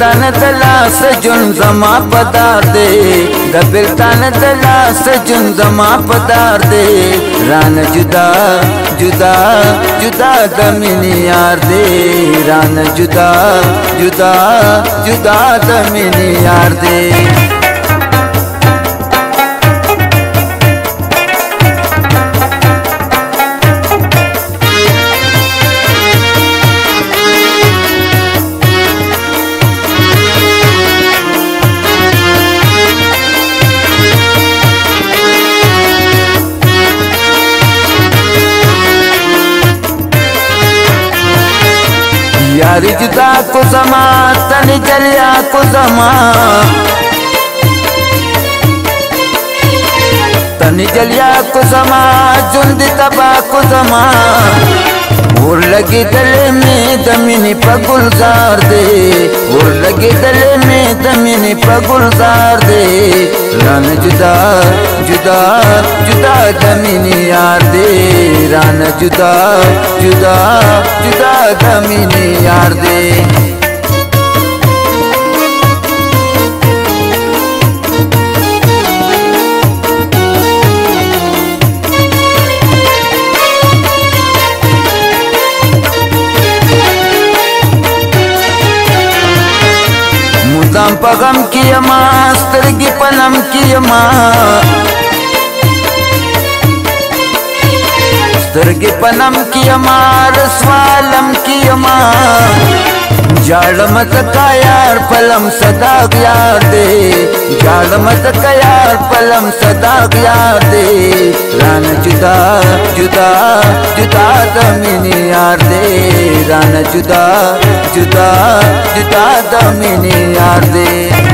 तन दला जुन जमा पदार दे। गबिल तन दला जुन जमा पदार दे। रान जुदा जुदा जुदा दमिनी यार दे। रान जुदा जुदा जुदा दमिनी यार दे। यारी जुदा को समा तन जलिया को समा तन जलिया को समा जुंद तबा को समा और लगे गले में दमिनी पगुलजार दे। और लगे गले में दमिनी पगुलजार दे। रान जुदा जुदा जुदा दमिनी यार दे। रान जुदा जुदा दमिनी यार दे। मुदाम पगम कियमा स्तरगी पलम कियमा स्तरगी पलम कियमा रसवालम कियमा जाड़ मत का यार पलम सदा यार दे। जाड़ मत का यार पलम सदा यार दे। रान जुदा जुदा जुदा दमिनी यार दे। रान जुदा जुदा जुदा दमिनी यार दे।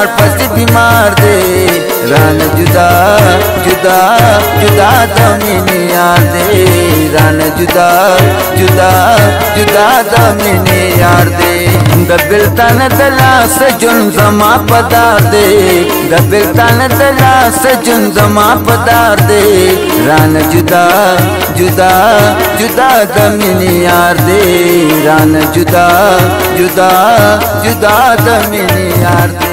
यार पसी बीमार दे। रान जुदा जुदा जुदा दमिनी यार दे। रान जुदा जुदा जुदा दमिनी यार दे। गबिल तन दला सजुन जमा पदार दे। गबिल तन दला सजुन जमा पदार दे। रान जुदा जुदा जुदा दमिनी यार दे। रान जुदा जुदा जुदा दमिनी यार दे।